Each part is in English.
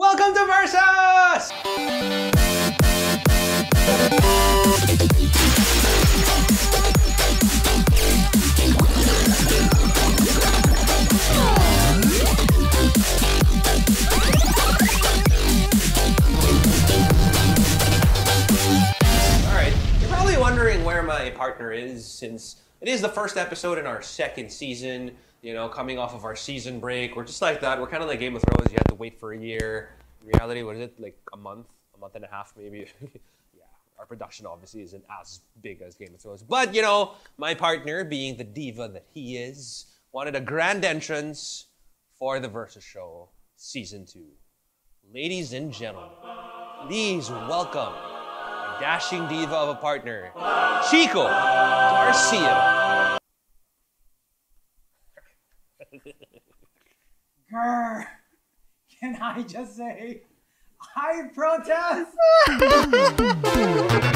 Welcome to Versus! Alright, you're probably wondering where my partner is since it is the first episode in our second season. You know, coming off of our season break. We're just like that. We're kind of like Game of Thrones. You have to wait for a year. In reality, what is it? Like a month? A month and a half, maybe? yeah. Our production obviously isn't as big as Game of Thrones. But, you know, my partner, being the diva that he is, wanted a grand entrance for the Versus Show Season 2. Ladies and gentlemen, please welcome my dashing diva of a partner, Chico Garcia. Grr. Can I just say, I protest?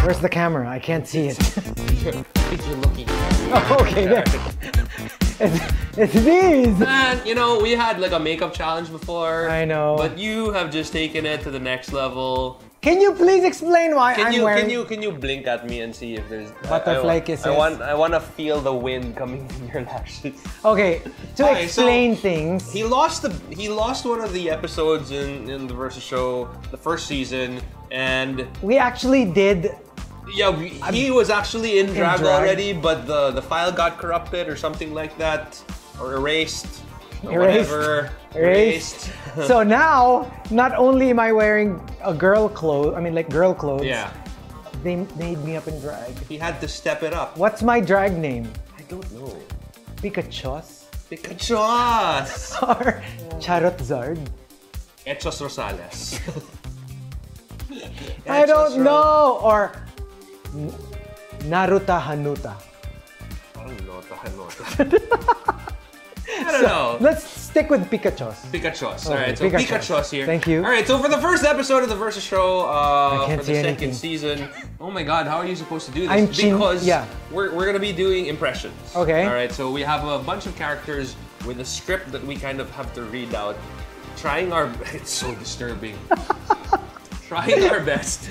Where's the camera? I can't see it. You're looking. Oh, okay, there. It's, it's these. Man, you know, we had like a makeup challenge before. I know. But you have just taken it to the next level. Can you please explain why Can I'm you wearing? can you can you blink at me and see if there's Butterfly I, I, kisses. I want I want to feel the wind coming from your lashes. Okay, to so- explain things. He lost the he lost one of the episodes in in the versus show the first season and We actually did. yeah we, he was actually in drag, drag. already but the the file got corrupted or something like that or erased or Erased. whatever Erased. so now, not only am I wearing a girl clothes, I mean like girl clothes. yeah They made me up in drag. he had to step it up What's my drag name? I don't know Pikachu's Pikachu or Charot Zard? Hechos Rosales I don't know. Or Naruta Hanuta. Parang nota, nota. I don't know. Let's stick with Pikachu's. Pikachu's. Okay, Alright, so Pikachu's. Pikachu's here. Thank you. Alright, so for the first episode of the Versus Show, uh, for the second anything. season, oh my god, how are you supposed to do this? I'm because yeah. we're, we're gonna be doing impressions. Okay. Alright, so we have a bunch of characters with a script that we kind of have to read out. Trying our it's so disturbing. trying our best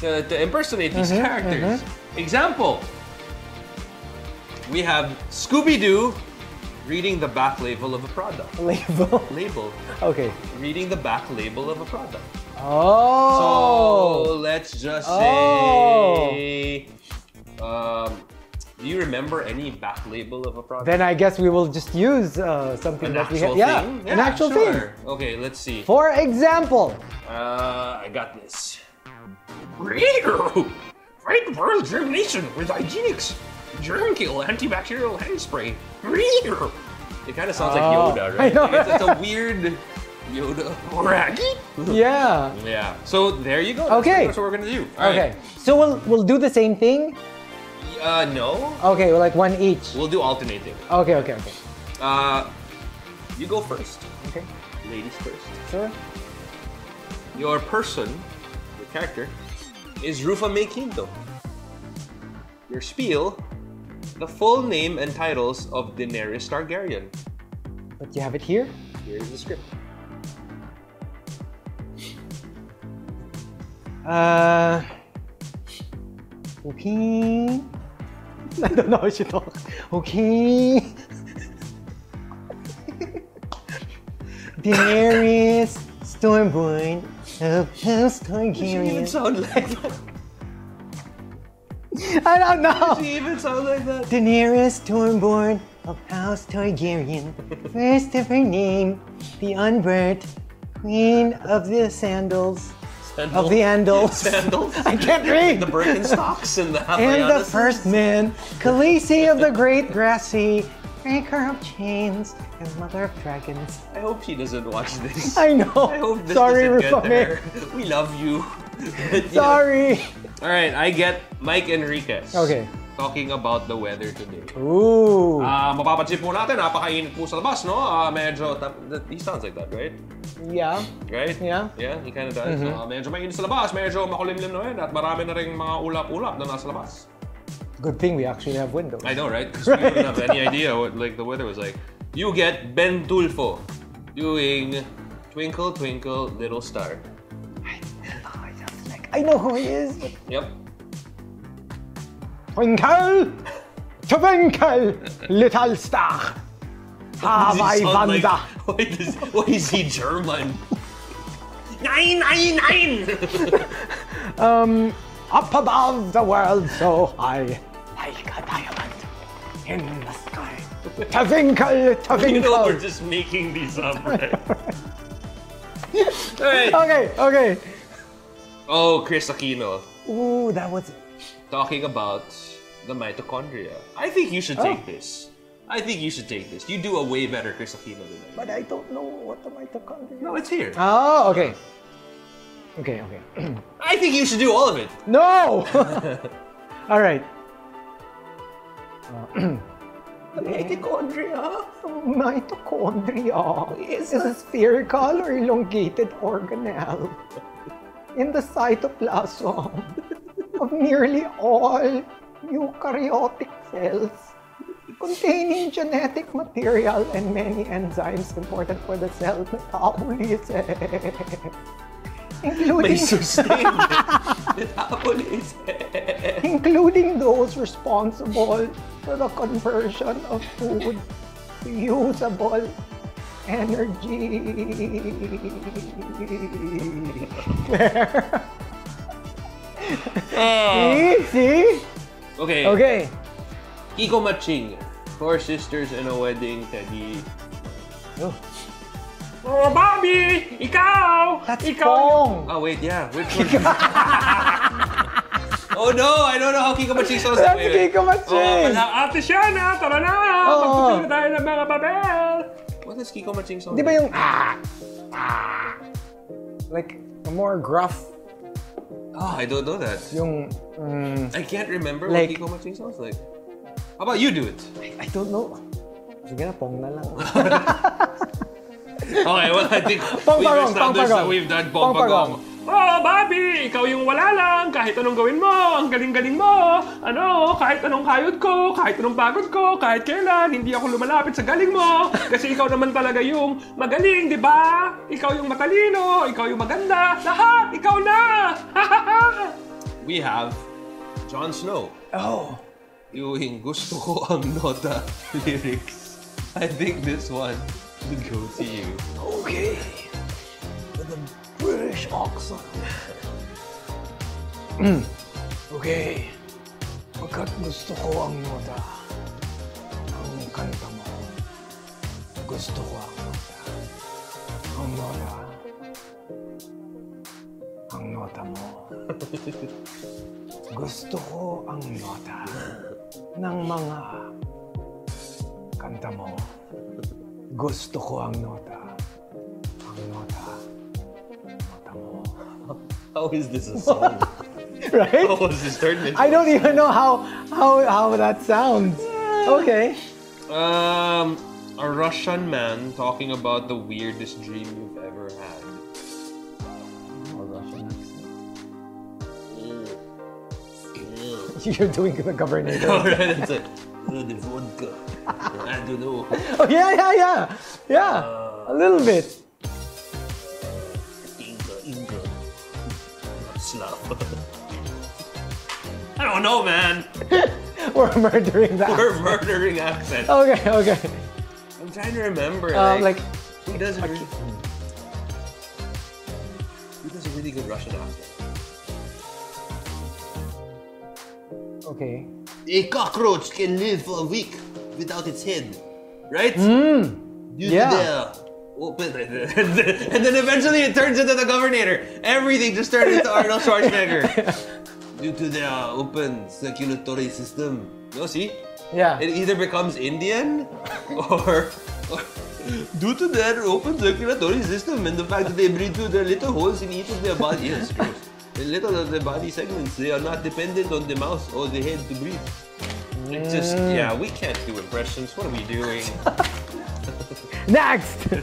to, to impersonate these Mm-hmm, characters. Example. We have Scooby-Doo reading the back label of a product. Label. Label. Okay. Reading the back label of a product. Oh! So let's just Oh. say, um, do you remember any back label of a product? then I guess we will just use uh, something an that we have. thing? Yeah, an actual sure. thing. Okay, let's see. For example, Uh, I got this. Radio! The world's germination with hygienics. Germ kill antibacterial hand spray. Radio! It kind of sounds like Oh, Yoda, I right? know. It's, it's a weird Yoda. Raggy? yeah. Yeah. So there you go. That's- Okay. That's what we're gonna do. All right. Okay. So we'll we'll do the same thing. Uh, no. Okay, well, like one each. We'll do alternating. Okay, okay, okay. Uh, you go first. Okay. Ladies first. Sure. Your person, your character, is Rufa Mae Quinto. Your spiel, the full name and titles of Daenerys Targaryen. But you have it here. Here's the script. Uh. Okay. I don't know how she talk. Okay. Daenerys Stormborn of House Targaryen. sound like that. I don't know. Does she even sound like that? Daenerys Stormborn of House Targaryen, first of her name, the unburnt Queen of the Sandals, of the Andals. Sandals. I can't read. the Birkenstocks and the house. and the first man, Khaleesi of the Great Grassy, breaker of chains, and mother of dragons. I hope she doesn't watch this. I know. I hope this Sorry, doesn't get Rufa Mae. there. We love you. But, yeah. Sorry. All right, I get Mike Enriquez. Okay. Talking about the weather today. Ooh. Ah, mapapansin po natin, napakainit po sa labas, no? Ah, medyo, tam- he sounds like that, right? yeah. Right? Yeah. Yeah, he kind of does. Ah, medyo mainit sa labas, medyo makulimlim na rin, at marami na rin mga ulap-ulap na nasa labas. Good thing we actually have windows. I know, right? Because we didn't have any idea what like the weather was like. You get Ben Tulfo doing Twinkle, twinkle, little star. I know who he is. But Yep. twinkle, twinkle, little star. Have I like- wonder? why, does, why is he German? Nine, nine, nine! Um, up above the world so high, like a diamond in the sky. Twinkle, You know twinkle. we're just making these up, right? Alright. Okay, okay. Oh, Kris Aquino. Ooh, that was. Talking about the mitochondria. I think you should Oh. take this. I think you should take this. You do a way better Kris Aquino than I. But I don't know what the mitochondria. No, it's here. Oh, okay. Okay, okay. I think you should do all of it. no! All right. Uh, mitochondria? Mitochondria is a spherical or elongated organelle in the cytoplasm of nearly all eukaryotic cells containing genetic material and many enzymes important for the cell metabolism. Including, metabolism. including those responsible for the conversion of food to usable energy. Oh. see? See? Okay. Okay. Kiko Matsing. Four sisters in a wedding, Teddy. Oh, Oh, Bobby! Ikaw! that's Ikaw! Pong. Oh, wait, yeah. Which one? oh, no! I don't know how Kiko Matsing sounds. That's Wait. Kiko Matsing. Oh, Ate Shana, tara na! Oo. Magpupili tayo ng mga babel! What does Kiko Matsing sound Di ba yung ah, ah, like a more gruff, Oh, I don't know that. yung, mm, I can't remember Like- what Kiko Matsing sounds like. How about you do it? I don't know. Sige na, Pong na lang. Okay, well, I think Pong we've established that we've done Pong Pong Pagong. Oh, Bobby! Ikaw yung wala lang. Kahit anong gawin mo, ang galing-galing mo. Ano, kahit anong kayod ko, kahit anong pagod ko, kahit kailan, hindi ako lumalapit sa galing mo. Kasi ikaw naman talaga yung magaling, di ba? Ikaw yung matalino, ikaw yung maganda. Lahat, ikaw na! We have Jon Snow. Oh. Yung gusto ko ang nota lyrics. I think this one would go to you. Okay. British accent. okay. Pagkat gusto ko ang nota, ang kanta mo. Gusto ko ang nota. Ang nota. Ang nota mo. gusto ko ang nota ng mga kanta mo. Gusto ko ang nota. How is this a song? Right? How was this turned into? I don't even know how how how that sounds. Okay. Um, a Russian man talking about the weirdest dream you've ever had. A Russian accent. You're doing the governor. Alright, like "Uh, the vodka. I don't know. Oh yeah, yeah, yeah, yeah. A little bit. Slav. I don't know, man. We're murdering that. We're murdering accent. Okay, okay. I'm trying to remember. Um, like, who does a really, who does a really good Russian accent? okay. A cockroach can live for a week without its head, right? Due yeah. to open, and then eventually it turns into the governor. Everything just turned into Arnold Schwarzenegger. Due to their uh, open circulatory system. No, see? Yeah. It either becomes Indian or, or due to their open circulatory system and the fact that they breathe through their little holes in each of their body. Yes. In little of their body segments, they are not dependent on the mouth or the head to breathe. It just, mm. yeah, we can't do impressions. What are we doing? Next.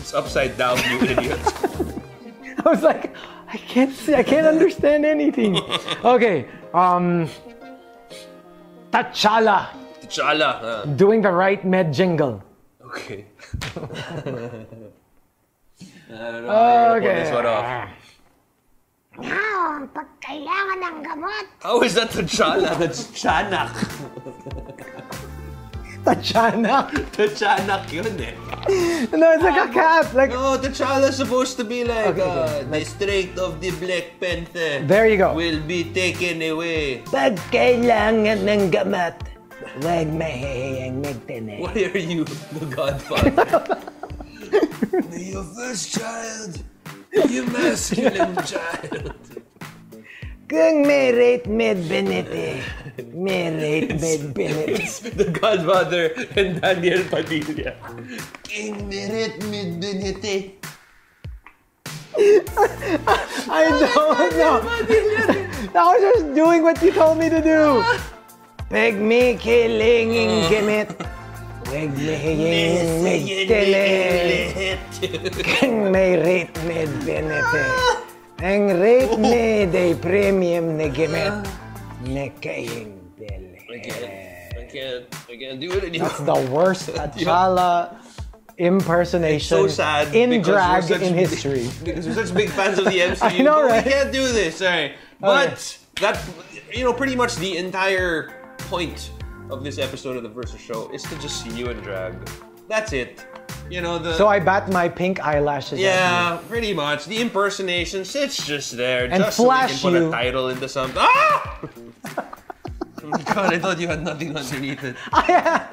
It's upside down, you idiot. I was like, I can't see. I can't understand anything. Okay. Um. T'Challa T'Challa. huh? doing the RiteMed jingle. Okay. I don't know how you're gonna pull this one off. Now, pag kailangan ng gamot, How is that T'Challa? That's Chanak. Tatiana. T'Chanak yun eh. No, it's like a cat. Like, No, T'Challa's supposed to be like, Okay, uh, okay. the strength of the Black Panther there you go. will be taken away. Pag kailangan ng gamot, huwag mahihiyang magtanim. Why are you the godfather? Your first child, you masculine child. Kung may RiteMed benete, may RiteMed benete. It's the godfather and Daniel Padilla. King Merit Midbenete. I don't know. I was just doing what you told me to do. Pag may kilinging gamit, huwag mahihiyang magtanim. Kung may RiteMed benete. Ang RiteMed ay premium na gamit na I can't, I can't do it anymore. That's the worst T'Challa impersonation so sad in drag such in history. because we're such big fans of the MCU. I know, right? We can't do this, alright. But that you know, pretty much the entire point of this episode of the Versus Show is to just see you in drag. That's it. You know the So I bat my pink eyelashes. yeah, pretty much. The impersonation sits just there, And just so we can put you. a title into something. Ah! God, I thought you had nothing underneath it. I,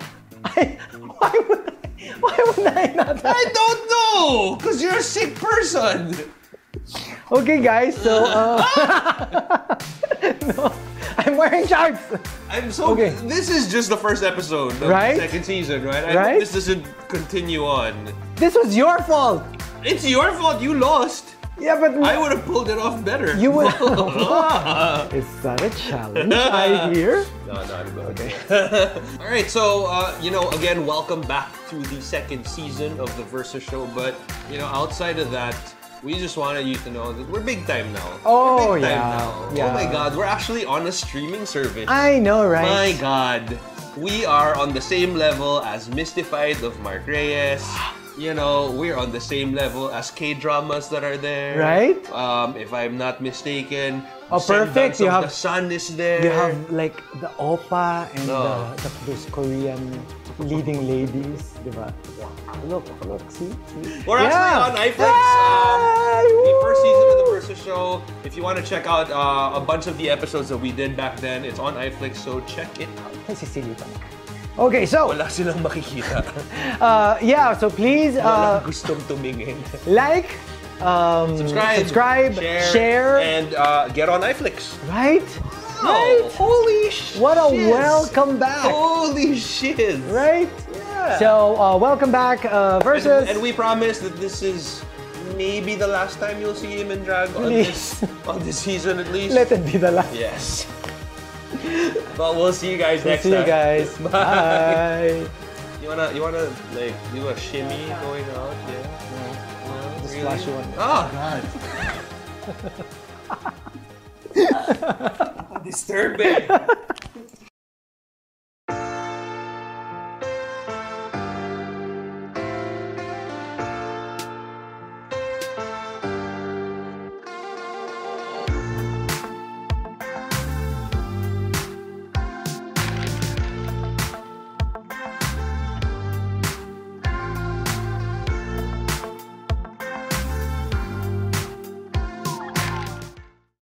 I, why would I, why would I not? I don't know, cause you're a sick person. Okay, guys. So uh, no, I'm wearing shorts. I'm so. Okay. This is just the first episode of Right? the second season, right? I Right? this doesn't continue on. This was your fault. It's your fault. You lost. Yeah, but I would have pulled it off better. you would. Is that a challenge I hear? No, not okay. All right, so uh, you know, again, welcome back to the second season of the Versus Show. But you know, outside of that, we just wanted you to know that we're big time now. Oh, we're big time yeah, now. yeah. Oh my God, we're actually on a streaming service. I know, right? My God, we are on the same level as Mystified of Mark Reyes. You know, we're on the same level as K dramas that are there. Right? Um, if I'm not mistaken. Oh, perfect. You have- the Sun is there. You have like the Opa and No. the, the, those Korean leading ladies, diba? Look, look, see? see? We're Yeah. actually on iFlix. Um, the first season of the! Versus Show. If you want to check out uh, a bunch of the episodes that we did back then, it's on iFlix, so check it out. Okay, so, Wala silang makikita. uh, yeah, so please uh, Walang gustong tumingin. like, um, Subscribe, subscribe, share, and uh, get on iFlix. right? Oh, holy sh! What a shiz. welcome back, Holy shit! right? Yeah. So, uh, welcome back uh, versus. and, and we promise that this is maybe the last time you'll see him in drag on this on this season at least. Let it be the last. yes. But we'll see you guys We'll next see you time. guys. Bye. Bye. You wanna you wanna like do a shimmy going out? Yeah. No, Just really? flash you one. Oh God. Disturbing.